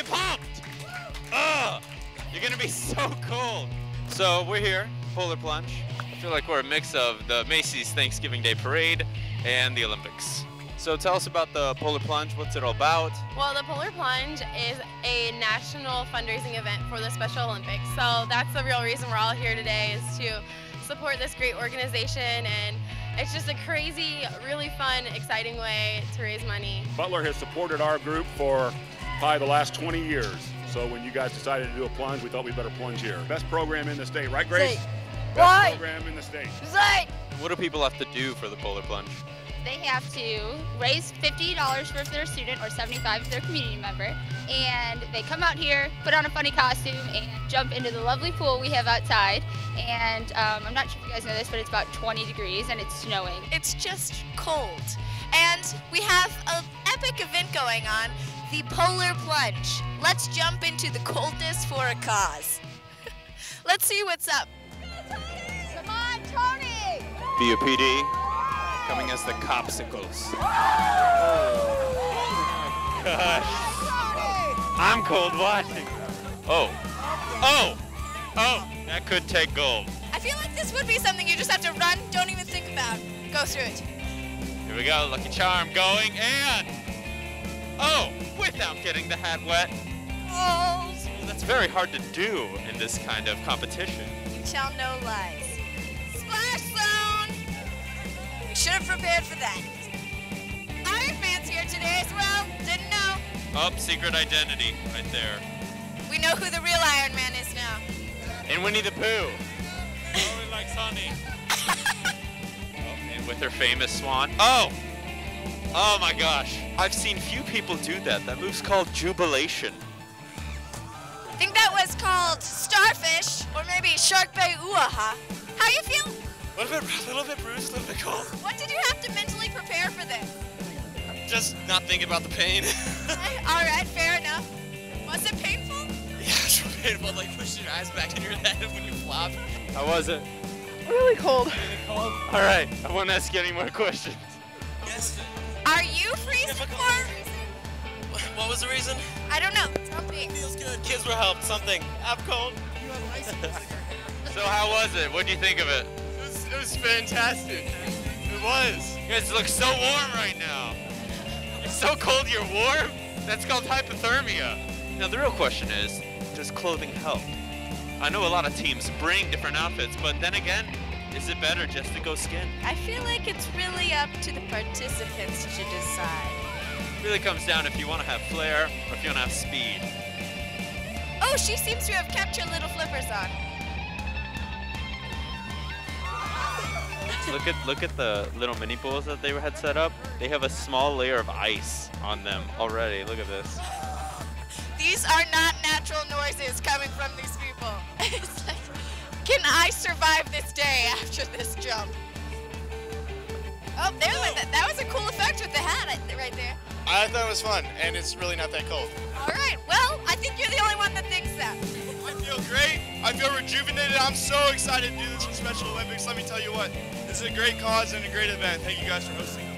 Get pumped! Ugh! You're gonna be so cold. So we're here, Polar Plunge. I feel like we're a mix of the Macy's Thanksgiving Day Parade and the Olympics. So tell us about the Polar Plunge. What's it all about? Well, the Polar Plunge is a national fundraising event for the Special Olympics. So that's the real reason we're all here today is to support this great organization and it's just a crazy, really fun, exciting way to raise money. Butler has supported our group for probably the last 20 years. So when you guys decided to do a plunge, we thought we better plunge here. Best program in the state, right, Grace? State. Best Right. program in the state. Right. What do people have to do for the Polar Plunge? They have to raise $50 for their student or 75 for their community member. And they come out here, put on a funny costume, and jump into the lovely pool we have outside. And um, I'm not sure if you guys know this, but it's about 20 degrees and it's snowing. It's just cold. And we have an epic event going on, the Polar Plunge. Let's jump into the coldness for a cause. Let's see what's up. Come on, Tony. BUPD coming as the Copsicles. Oh, gosh. I'm cold watching. Oh. Oh. Oh. That could take gold. I feel like this would be something you just have to run, don't even think about. Go through it. Here we go. Lucky Charm going and. Oh. Without getting the hat wet. Oh, that's very hard to do in this kind of competition. you tell no lies. Splash zone! We should have prepared for that. Iron Man's here today as well. Didn't know. Up, secret identity right there. We know who the real Iron Man is now. And Winnie the Pooh. Oh, he likes honey. oh, and with her famous swan. Oh! Oh my gosh. I've seen few people do that. That move's called jubilation. I think that was called Starfish, or maybe Shark Bay Uaha. How you feel? A little bit, a little bit bruised, a little bit cold. What did you have to mentally prepare for this? Just not thinking about the pain. Eh, all right, fair enough. Was it painful? yeah, it's real painful. Like pushing your eyes back in your head when you flop. How was it? Really cold. All right. I won't ask you any more questions. Yes. Are you freezing more? What was the reason? I don't know. Tell me. Feels good. Kids were helped. Something. I'm cold. So how was it? What do you think of it? It was, it was fantastic. It was. You guys look so warm right now. You're so cold you're warm? That's called hypothermia. Now the real question is, does clothing help? I know a lot of teams bring different outfits, but then again, is it better just to go skin? I feel like it's really up to the participants to decide. really comes down if you want to have flair or if you want to have speed. Oh, she seems to have kept her little flippers on. Look at look at the little mini pools that they had set up. They have a small layer of ice on them already. Look at this. These are not natural noises coming from these people. Can I survive this day after this jump? Oh, there went that. That was a cool effect with the hat right there. I thought it was fun, and it's really not that cold. All right. Well, I think you're the only one that thinks that. I feel great. I feel rejuvenated. I'm so excited to do this for Special Olympics. Let me tell you what, this is a great cause and a great event. Thank you guys for hosting.